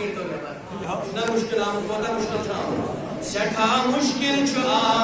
Complete تو کہتا ہے نہ مشکل آم ہوتا مشکل شام سٹھا مشکل چھو آم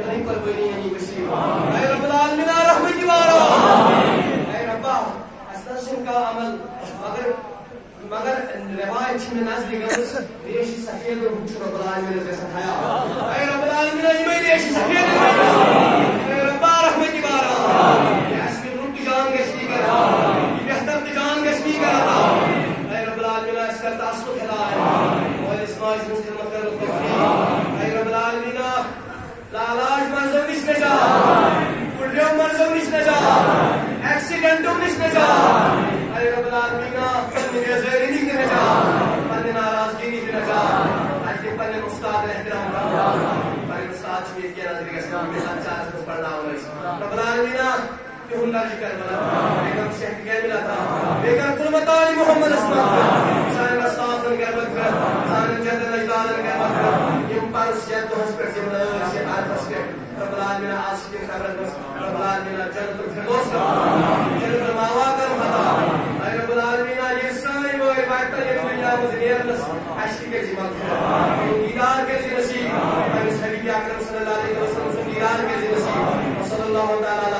رحمت قربانی یعنی وسیع اے رب العالمین اے استشن کا عمل۔ مگر مگر روایت میں نزدیک گمس ریش سفید رب العالمین گژھن اے رب العالمین یمے ریش سفید استاد رہتے ہوں گا ہمارے استاد شیر کیا نظر کا اسلام کے ساتھ چار سے پڑھ رہا ہوں رب العالمین کہ ہم نہ ذکر بنا۔ بیگم شہد کیا ملا تھا۔ بیگم قربت علی محمد اسلام سارے استاد ان کا مت کر جہد جد اجداد ان کا مت کر یہ پانچ جہد تو ہس پر سے سے آج اس کے رب العالمین آج کے خیر رب العالمین جنت الفردوس کا۔ جنت الماوا کا عطا رب العالمین یہ سارے وہ عبادت یہ دنیا میں زیر اس اشکی کے جمع۔